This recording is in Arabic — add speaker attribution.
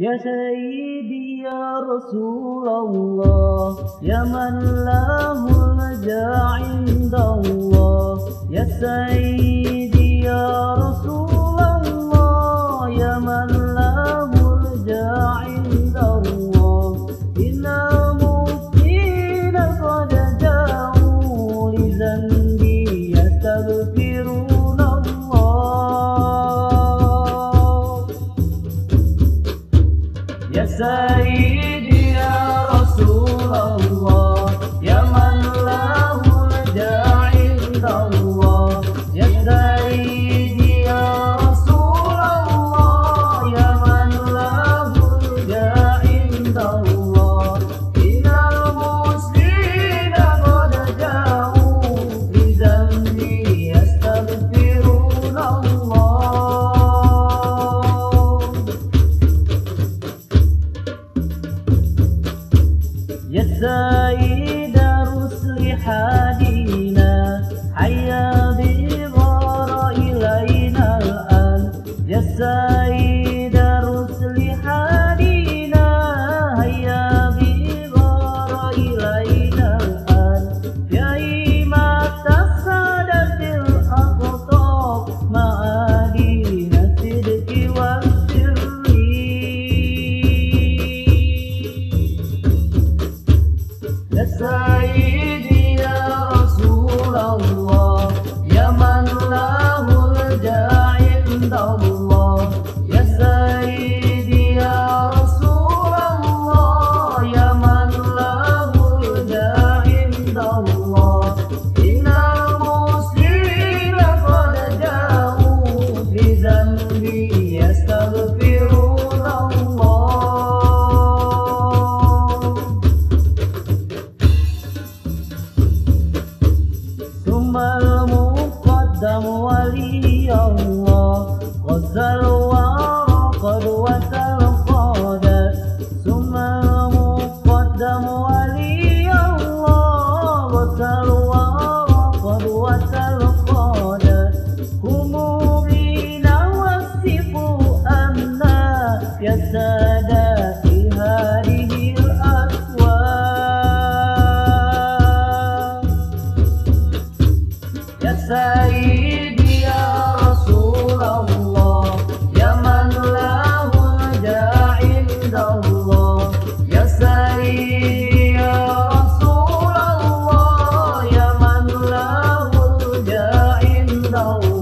Speaker 1: يا سيدي يا رسول الله يا من له رجاء عند الله. يا سيدي Ya Rasulullah Ya man lahul ja'indallah حالينا حيا بغار إلينا الآن يسأل ثم المقدم ولي الله غزلوا Oh.